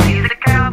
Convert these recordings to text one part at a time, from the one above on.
She's the girl.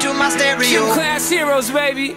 To my stereo. Gym class heroes, baby.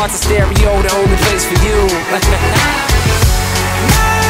heart's a stereo, the only place for you.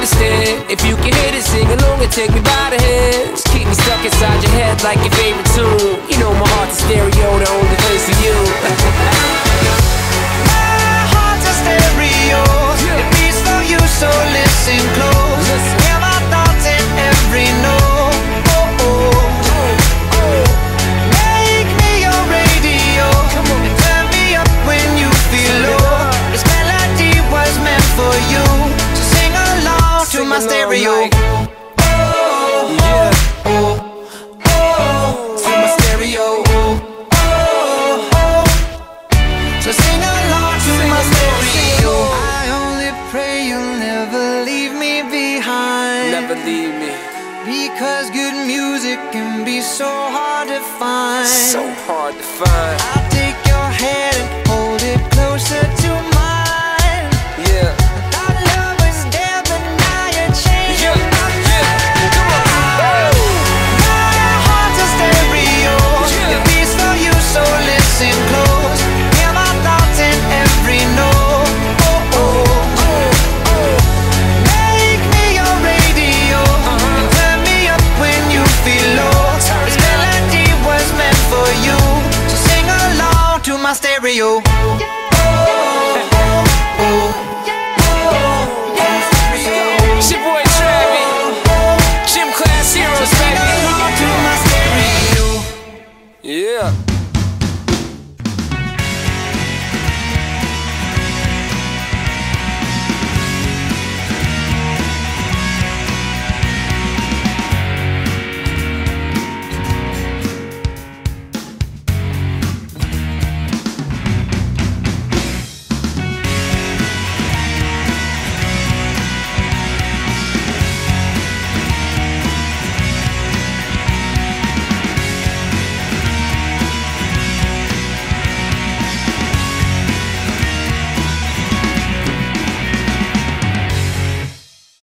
understand. If you can hit it, sing along and take me by the hands. Keep me stuck inside your head like your favorite tune. You know my heart's a stereo, the only to my stereo. I only pray you'll never leave me behind. Never leave me. Because good music can be so hard to find. So hard to find. I'll